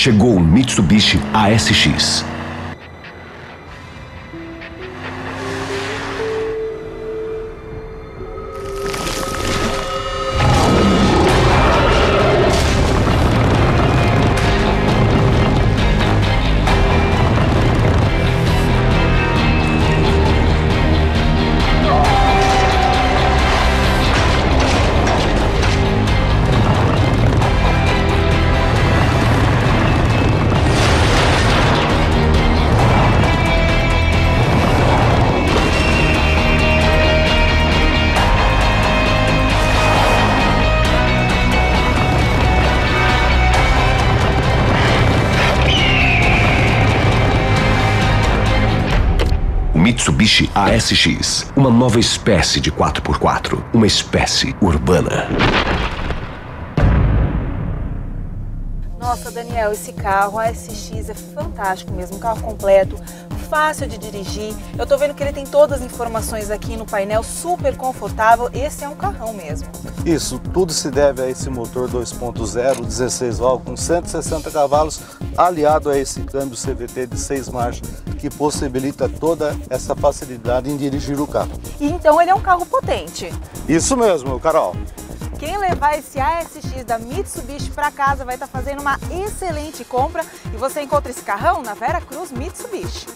Chegou o Mitsubishi ASX. Mitsubishi ASX, uma nova espécie de 4x4, uma espécie urbana. Nossa, Daniel, esse carro, a SX, é fantástico mesmo, um carro completo, fácil de dirigir. Eu tô vendo que ele tem todas as informações aqui no painel, super confortável. Esse é um carrão mesmo. Isso, tudo se deve a esse motor 2.0, 16 válvulas com 160 cavalos, aliado a esse câmbio CVT de 6 marchas, que possibilita toda essa facilidade em dirigir o carro. E então ele é um carro potente. Isso mesmo, Carol. Quem levar esse ASX da Mitsubishi para casa vai estar tá fazendo uma excelente compra e você encontra esse carrão na Vera Cruz Mitsubishi.